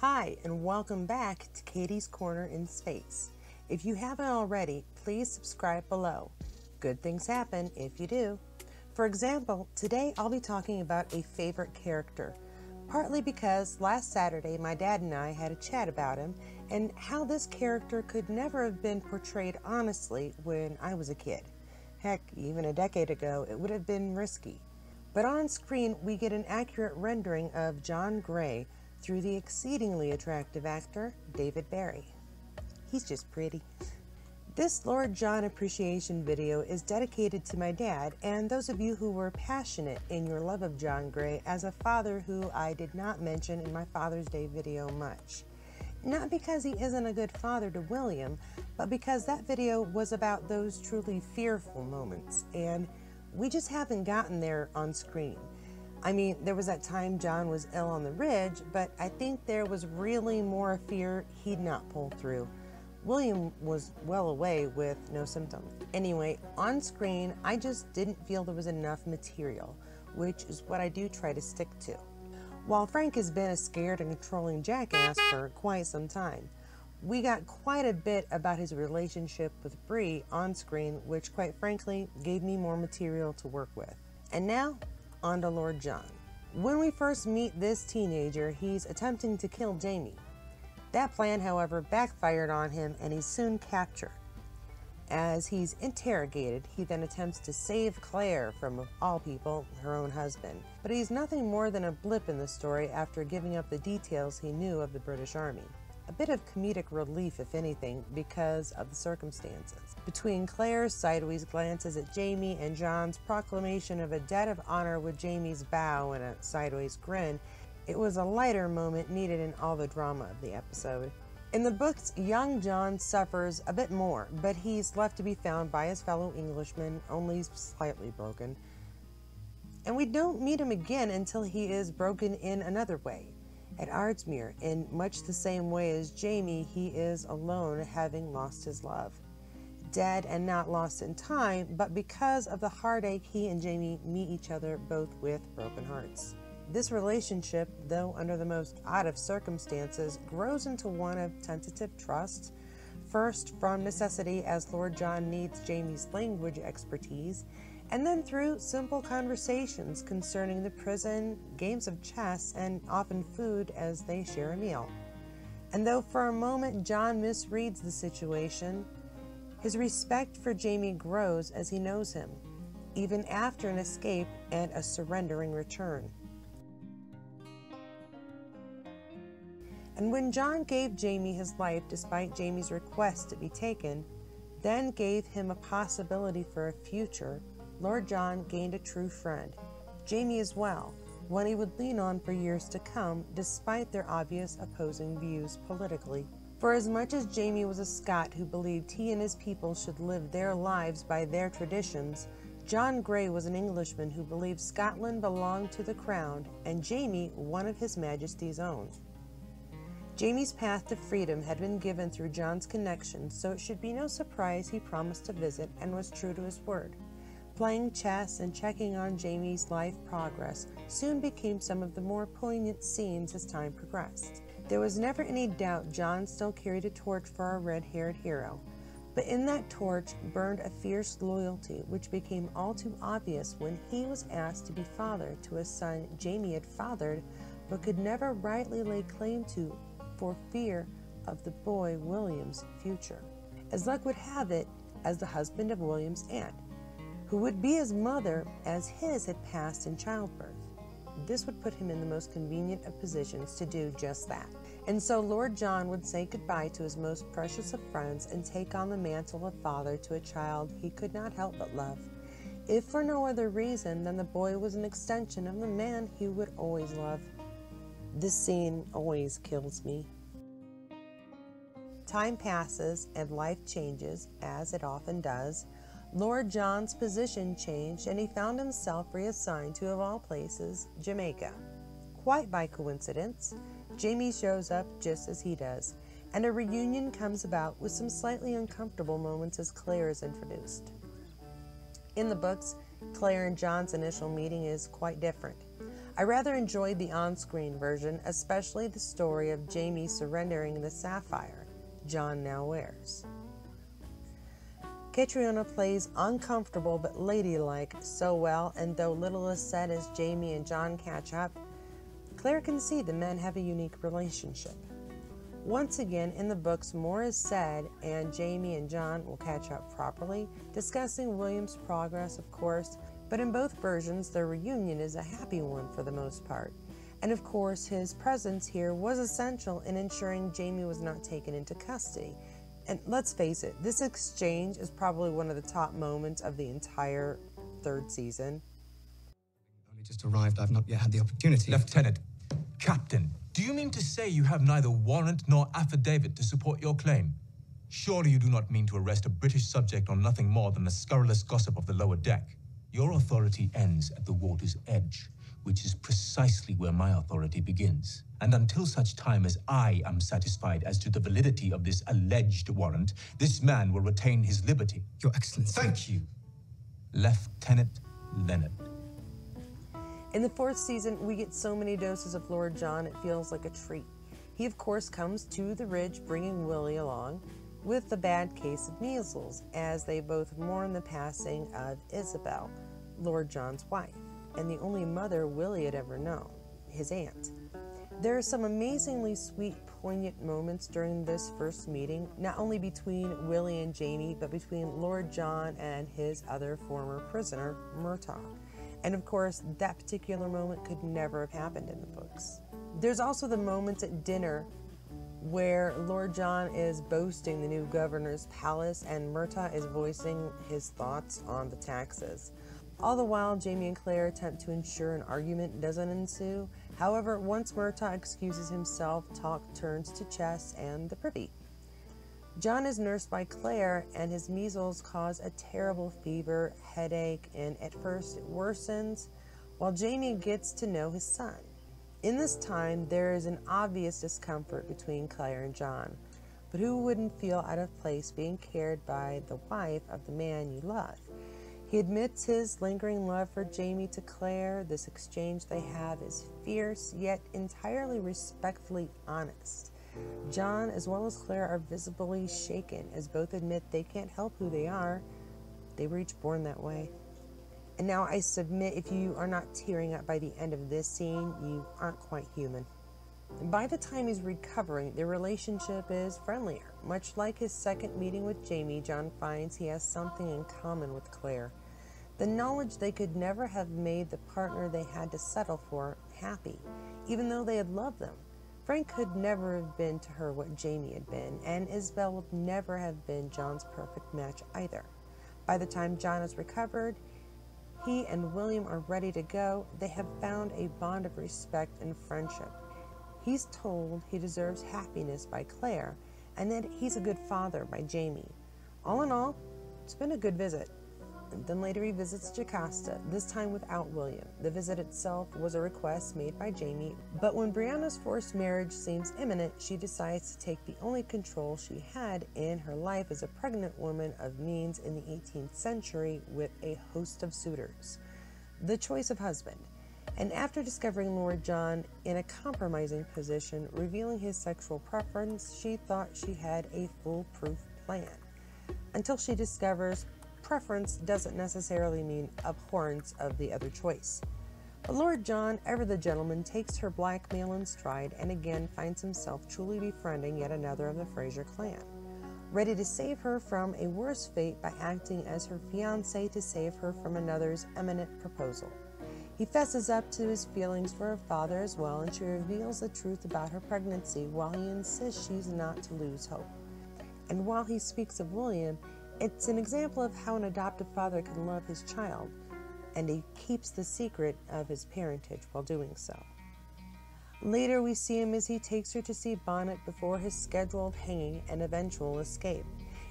Hi, and welcome back to Katie's Corner in Space. If you haven't already, please subscribe below. Good things happen if you do. For example, today I'll be talking about a favorite character, partly because last Saturday my dad and I had a chat about him and how this character could never have been portrayed honestly when I was a kid. Heck, even a decade ago, it would have been risky. But on screen, we get an accurate rendering of John Grey through the exceedingly attractive actor David Berry. He's just pretty. This Lord John appreciation video is dedicated to my dad and those of you who were passionate in your love of John Grey as a father who I did not mention in my Father's Day video much. Not because he isn't a good father to William, but because that video was about those truly fearful moments, and we just haven't gotten there on screen. I mean, there was that time John was ill on the ridge, but I think there was really more fear he'd not pull through. William was well away with no symptoms. Anyway, on screen, I just didn't feel there was enough material, which is what I do try to stick to. While Frank has been a scared and controlling jackass for quite some time, we got quite a bit about his relationship with Bree on screen, which quite frankly gave me more material to work with. And now, on to Lord John. When we first meet this teenager, he's attempting to kill Jamie. That plan, however, backfired on him and he's soon captured. As he's interrogated, he then attempts to save Claire from, of all people, her own husband. But he's nothing more than a blip in the story after giving up the details he knew of the British Army. A bit of comedic relief, if anything, because of the circumstances. Between Claire's sideways glances at Jamie and John's proclamation of a debt of honor with Jamie's bow and a sideways grin, it was a lighter moment needed in all the drama of the episode. In the books, young John suffers a bit more, but he's left to be found by his fellow Englishmen, only slightly broken. And we don't meet him again until he is broken in another way. At Ardsmuir, in much the same way as Jamie, he is alone, having lost his love. Dead and not lost in time, but because of the heartache, he and Jamie meet each other both with broken hearts. This relationship, though under the most odd of circumstances, grows into one of tentative trust, first from necessity as Lord John needs Jamie's language expertise, and then through simple conversations concerning the prison, games of chess, and often food as they share a meal. And though for a moment John misreads the situation, his respect for Jamie grows as he knows him, even after an escape and a surrendering return. And when John gave Jamie his life despite Jamie's request to be taken, then gave him a possibility for a future, Lord John gained a true friend, Jamie as well, one he would lean on for years to come, despite their obvious opposing views politically. For as much as Jamie was a Scot who believed he and his people should live their lives by their traditions, John Grey was an Englishman who believed Scotland belonged to the crown and Jamie one of His Majesty's own. Jamie's path to freedom had been given through John's connections, so it should be no surprise he promised to visit and was true to his word. Playing chess and checking on Jamie's life progress soon became some of the more poignant scenes as time progressed. There was never any doubt John still carried a torch for our red haired hero, but in that torch burned a fierce loyalty which became all too obvious when he was asked to be father to a son Jamie had fathered but could never rightly lay claim to for fear of the boy William's future. As luck would have it, as the husband of William's aunt, who would be his mother as his had passed in childbirth. This would put him in the most convenient of positions to do just that. And so Lord John would say goodbye to his most precious of friends and take on the mantle of father to a child he could not help but love, if for no other reason than the boy was an extension of the man he would always love. This scene always kills me. Time passes and life changes, as it often does. Lord John's position changed and he found himself reassigned to, of all places, Jamaica. Quite by coincidence, Jamie shows up just as he does, and a reunion comes about with some slightly uncomfortable moments as Claire is introduced. In the books, Claire and John's initial meeting is quite different. I rather enjoyed the on screen version, especially the story of Jamie surrendering the sapphire John now wears. Caitríona plays uncomfortable but ladylike so well, and though little is said as Jamie and John catch up, Claire can see the men have a unique relationship. Once again, in the books, more is said, and Jamie and John will catch up properly, discussing William's progress, of course, but in both versions, their reunion is a happy one for the most part. And of course, his presence here was essential in ensuring Jamie was not taken into custody. And let's face it, this exchange is probably one of the top moments of the entire third season. Only just arrived, I've not yet had the opportunity. Lieutenant, Captain, do you mean to say you have neither warrant nor affidavit to support your claim? Surely you do not mean to arrest a British subject on nothing more than the scurrilous gossip of the lower deck. Your authority ends at the water's edge, which is precisely where my authority begins. And until such time as I am satisfied as to the validity of this alleged warrant, this man will retain his liberty. Your Excellency. Thank you, Lieutenant Leonard. In the fourth season, we get so many doses of Lord John, it feels like a treat. He, of course, comes to the ridge bringing Willie along with the bad case of measles as they both mourn the passing of Isobel, Lord John's wife, and the only mother Willie had ever known, his aunt. There are some amazingly sweet, poignant moments during this first meeting, not only between Willie and Jamie, but between Lord John and his other former prisoner, Murtagh. And of course, that particular moment could never have happened in the books. There's also the moments at dinner where Lord John is boasting the new governor's palace and Murtagh is voicing his thoughts on the taxes. All the while, Jamie and Claire attempt to ensure an argument doesn't ensue. However, once Murtagh excuses himself, talk turns to chess and the privy. John is nursed by Claire, and his measles cause a terrible fever, headache, and at first it worsens, while Jamie gets to know his son. In this time, there is an obvious discomfort between Claire and John, but who wouldn't feel out of place being cared by the wife of the man you love? He admits his lingering love for Jamie to Claire. This exchange they have is fierce, yet entirely respectfully honest. John, as well as Claire, are visibly shaken as both admit they can't help who they are. They were each born that way. And now I submit if you are not tearing up by the end of this scene, you aren't quite human. By the time he's recovering, their relationship is friendlier. Much like his second meeting with Jamie, John finds he has something in common with Claire. The knowledge they could never have made the partner they had to settle for happy, even though they had loved them. Frank could never have been to her what Jamie had been, and Isobel would never have been John's perfect match either. By the time John is recovered, he and William are ready to go. They have found a bond of respect and friendship. He's told he deserves happiness by Claire, and that he's a good father by Jamie. All in all, it's been a good visit. Then later he visits Jocasta, this time without William. The visit itself was a request made by Jamie, but when Brianna's forced marriage seems imminent, she decides to take the only control she had in her life as a pregnant woman of means in the 18th century with a host of suitors. The choice of husband. And after discovering Lord John in a compromising position, revealing his sexual preference, she thought she had a foolproof plan. Until she discovers preference doesn't necessarily mean abhorrence of the other choice. But Lord John, ever the gentleman, takes her blackmail in stride and again finds himself truly befriending yet another of the Fraser clan, ready to save her from a worse fate by acting as her fiance to save her from another's imminent proposal. He fesses up to his feelings for her father as well, and she reveals the truth about her pregnancy while he insists she's not to lose hope. And while he speaks of William, it's an example of how an adoptive father can love his child, and he keeps the secret of his parentage while doing so. Later, we see him as he takes her to see Bonnet before his scheduled hanging and eventual escape.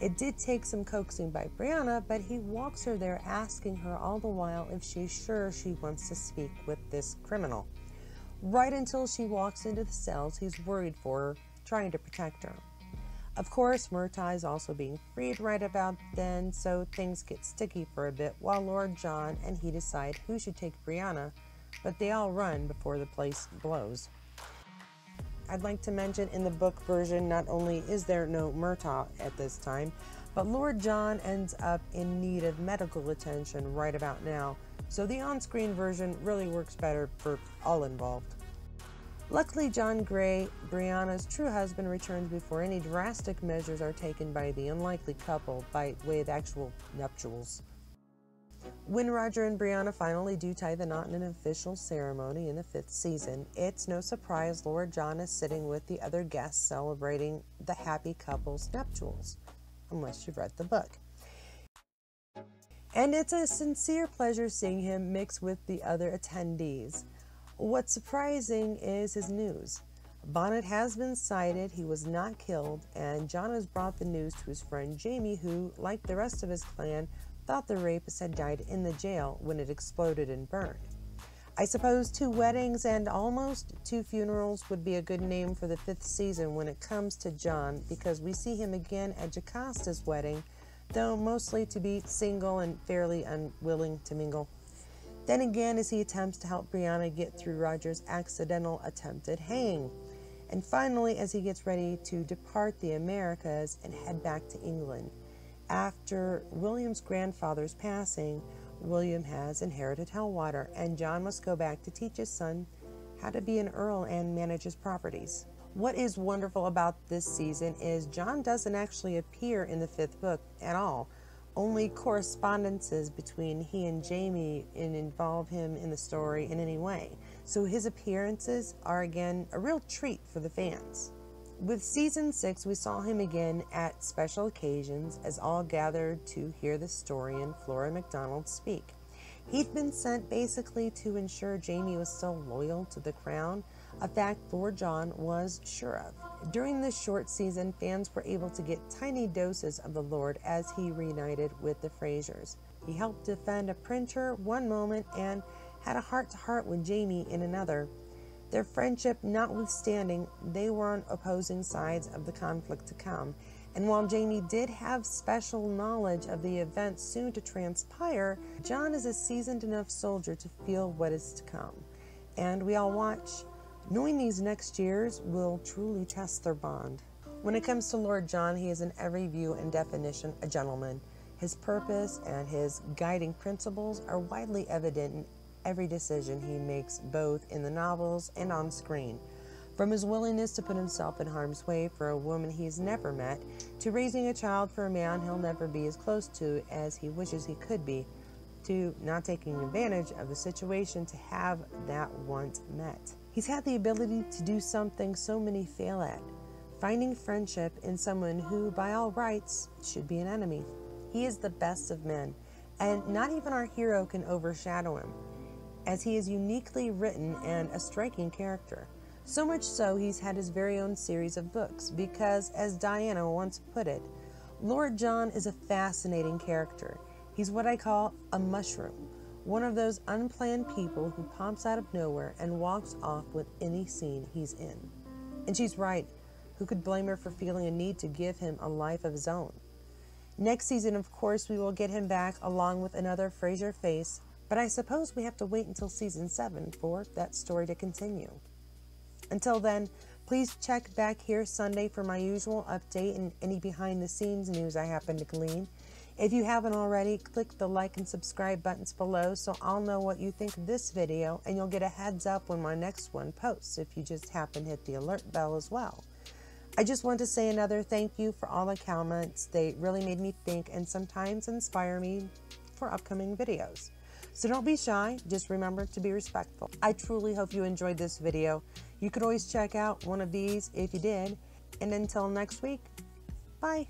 It did take some coaxing by Brianna, but he walks her there asking her all the while if she's sure she wants to speak with this criminal. Right until she walks into the cells, he's worried for her, trying to protect her. Of course, Murtagh is also being freed right about then, so things get sticky for a bit while Lord John and he decide who should take Brianna but they all run before the place blows. I'd like to mention in the book version, not only is there no Murtagh at this time, but Lord John ends up in need of medical attention right about now, so the on screen version really works better for all involved. Luckily, John Grey, Brianna's true husband, returns before any drastic measures are taken by the unlikely couple by way of actual nuptials. When Roger and Brianna finally do tie the knot in an official ceremony in the fifth season, it's no surprise Lord John is sitting with the other guests celebrating the happy couple's nuptials, unless you've read the book. And it's a sincere pleasure seeing him mix with the other attendees. What's surprising is his news. Bonnet has been sighted, he was not killed, and John has brought the news to his friend Jamie, who, like the rest of his clan, thought the rapist had died in the jail when it exploded and burned. I suppose two weddings and almost two funerals would be a good name for the fifth season when it comes to John because we see him again at Jocasta's wedding, though mostly to be single and fairly unwilling to mingle. Then again, as he attempts to help Brianna get through Roger's accidental attempted hanging. And finally, as he gets ready to depart the Americas and head back to England. After William's grandfather's passing, William has inherited Helwater, and John must go back to teach his son how to be an earl and manage his properties. What is wonderful about this season is John doesn't actually appear in the fifth book at all. Only correspondences between he and Jamie and involve him in the story in any way. So his appearances are again a real treat for the fans. With season six, we saw him again at special occasions as all gathered to hear the story and Flora MacDonald speak. He'd been sent basically to ensure Jamie was still loyal to the crown, a fact Lord John was sure of. During this short season, fans were able to get tiny doses of the Lord as he reunited with the Frasers. He helped defend a printer one moment and had a heart to heart with Jamie in another. Their friendship notwithstanding, they were on opposing sides of the conflict to come. And while Jamie did have special knowledge of the events soon to transpire, John is a seasoned enough soldier to feel what is to come. And we all watch, knowing these next years will truly test their bond. When it comes to Lord John, he is in every view and definition a gentleman. His purpose and his guiding principles are widely evident in every decision he makes, both in the novels and on screen. From his willingness to put himself in harm's way for a woman he's never met, to raising a child for a man he'll never be as close to as he wishes he could be, to not taking advantage of the situation to have that want met. He's had the ability to do something so many fail at finding friendship in someone who, by all rights, should be an enemy. He is the best of men, and not even our hero can overshadow him as he is uniquely written and a striking character. So much so, he's had his very own series of books, because, as Diana once put it, Lord John is a fascinating character. He's what I call a mushroom, one of those unplanned people who pops out of nowhere and walks off with any scene he's in. And she's right. Who could blame her for feeling a need to give him a life of his own? Next season, of course, we will get him back along with another Fraser face but I suppose we have to wait until season 7 for that story to continue. Until then, please check back here Sunday for my usual update and any behind the scenes news I happen to glean. If you haven't already, click the like and subscribe buttons below so I'll know what you think of this video and you'll get a heads up when my next one posts if you just happen to hit the alert bell as well. I just want to say another thank you for all the comments. They really made me think and sometimes inspire me for upcoming videos. So don't be shy, just remember to be respectful. I truly hope you enjoyed this video. You could always check out one of these if you did. And until next week, bye.